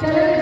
चले